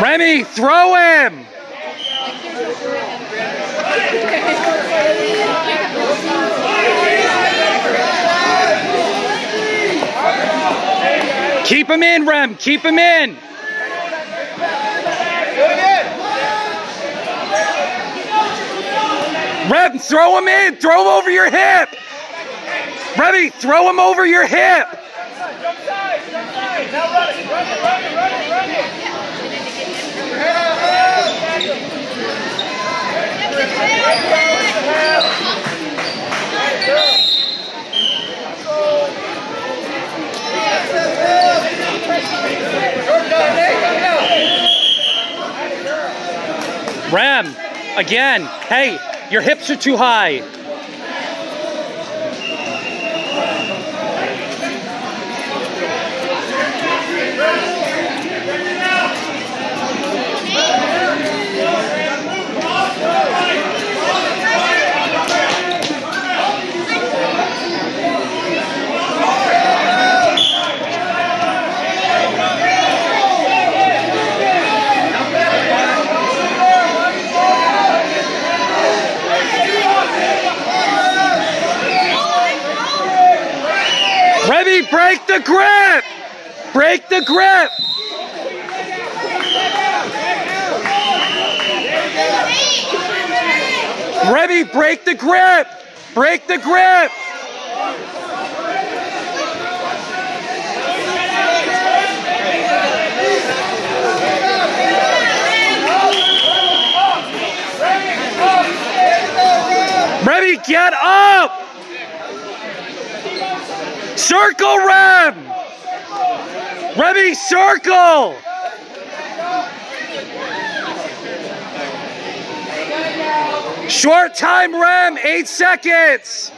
Remy, throw him! Keep him in, Rem. Keep him in. Rem, throw him in. Throw him over your hip. Remy, throw him over your hip. Ram, again. Hey, your hips are too high. Remy, break the grip! Break the grip! Remy, break the grip! Break the grip! Remy, get up! Circle Rem! Remy, circle! Short time Rem, eight seconds!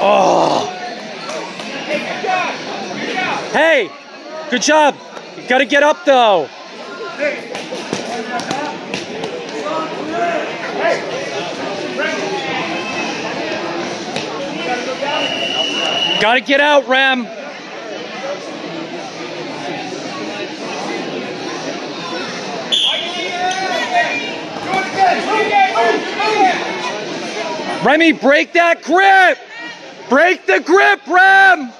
Oh! Hey, good job. You gotta get up though. Gotta get out, Rem. Remy, break that grip! Break the grip, Rem!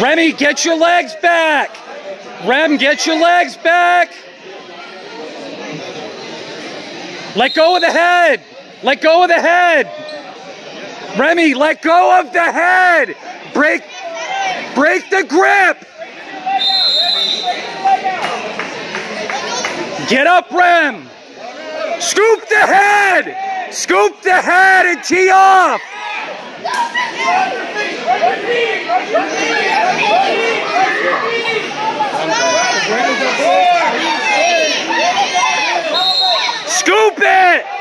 Remy, get your legs back! Rem, get your legs back! Let go of the head! Let go of the head! Remy, let go of the head! Break, break the grip! Get up, Rem! Scoop the head! Scoop the head and tee off! Scoop it!